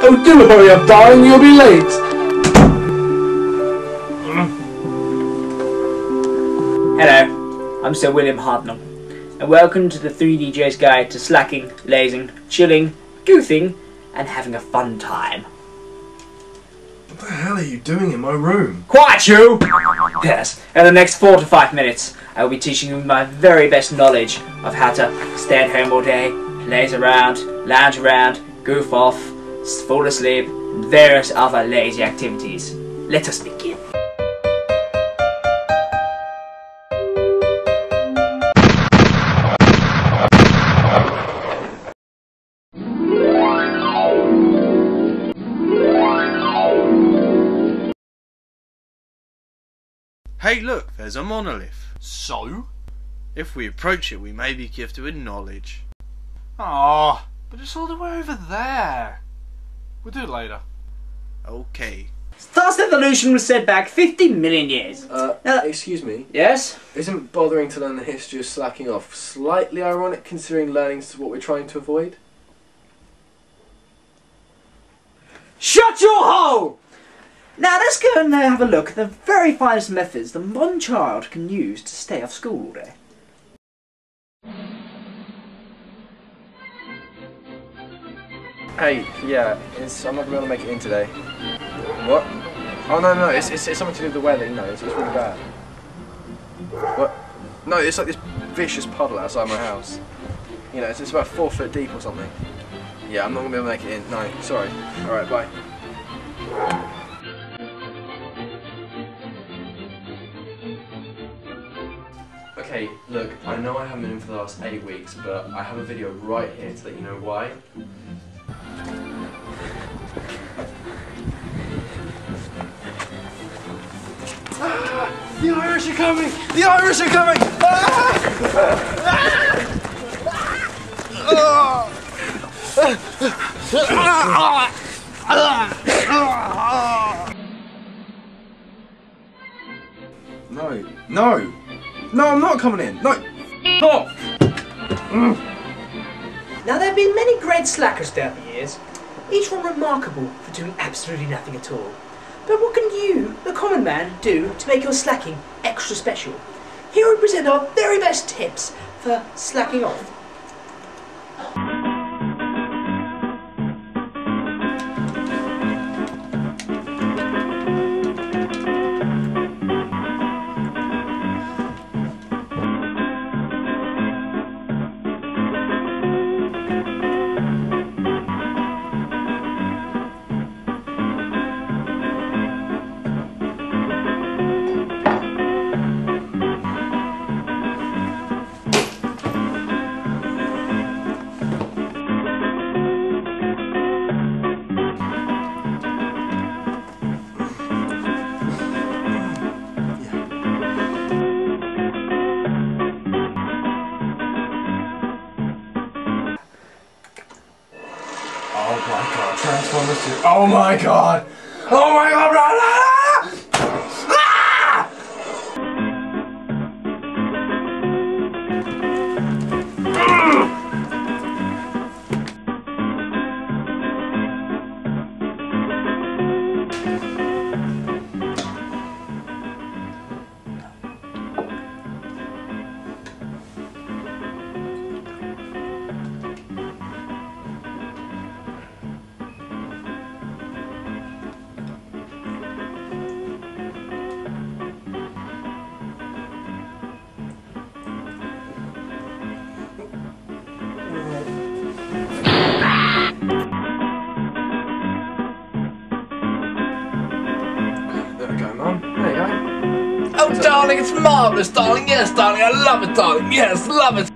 Oh, do hurry up, darling, you'll be late. Hello, I'm Sir William Hartnell, and welcome to the 3DJ's guide to slacking, lazing, chilling, Goofing, and having a fun time. What the hell are you doing in my room? Quiet, you! Yes, in the next four to five minutes, I will be teaching you my very best knowledge of how to stay at home all day, laze around, lounge around, goof off, fall asleep, and various other lazy activities. Let us begin. Hey look, there's a monolith. So? If we approach it, we may be gifted with knowledge. Ah, but it's all the way over there. We'll do it later. Okay. Thus evolution was set back 50 million years. Uh, Now- excuse me. Yes? Isn't bothering to learn the history of slacking off slightly ironic considering learning is what we're trying to avoid? Shut your hole! Now let's go and uh, have a look at the very finest methods the modern child can use to stay off school all day. Hey, yeah, I'm not going to be able to make it in today. What? Oh, no, no, it's, it's, it's something to do with the weather, you know, it's, it's really bad. What? No, it's like this vicious puddle outside my house. You know, it's, it's about four foot deep or something. Yeah, I'm not going to be able to make it in. No, sorry. Alright, bye. Okay, look, I know I haven't been in for the last eight weeks, but I have a video right here to let you know why. The Irish are coming! The Irish are coming! No, no, no, I'm not coming in. No, stop! Now there have been many great slackers down the years, each one remarkable for doing absolutely nothing at all. But what can you, the common man, do to make your slacking extra special? Here we present our very best tips for slacking off. Oh my god, Transformers 2. Oh my god! Oh my god, darling, it's marvellous, darling. Yes, darling, I love it, darling. Yes, love it.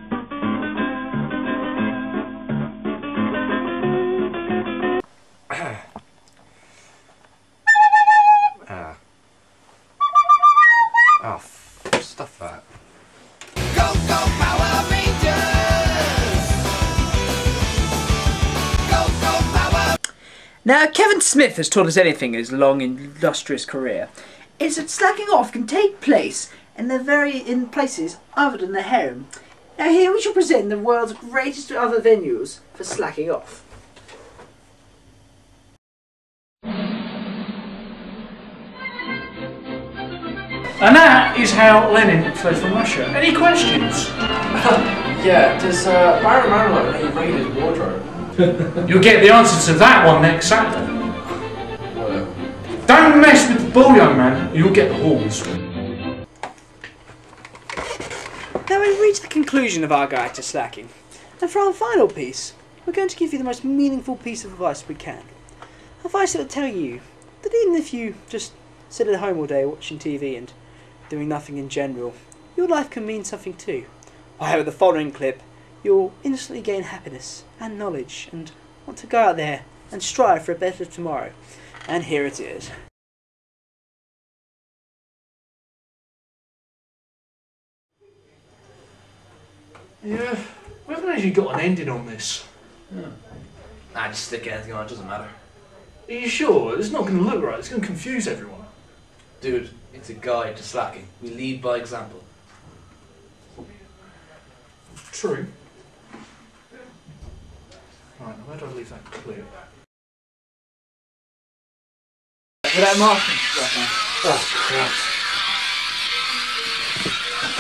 Ah. Oh, stuff that. Go, go, Power Rangers! Go, go, Power Now, Kevin Smith has taught us anything in his long, illustrious career is that slacking off can take place in the very in places other than the home. Now here we shall present the world's greatest other venues for slacking off. And that is how Lenin fled from Russia. Any questions? yeah, does uh, Baron Marlowe really raid his wardrobe? You'll get the answer to that one next Saturday. Whatever. Don't mess bull, young man. You'll get the horns. Now we've reached the conclusion of our guide to slacking. And for our final piece, we're going to give you the most meaningful piece of advice we can. Advice that will tell you that even if you just sit at home all day watching TV and doing nothing in general, your life can mean something too. Why, with the following clip, you'll instantly gain happiness and knowledge and want to go out there and strive for a better tomorrow. And here it is. Yeah, we haven't actually got an ending on this. Yeah. Nah, just stick anything on, it doesn't matter. Are you sure? It's not going to look right. It's going to confuse everyone. Dude, it's a guide to slacking. We lead by example. True. Right, now where do I leave that clip? Without marking.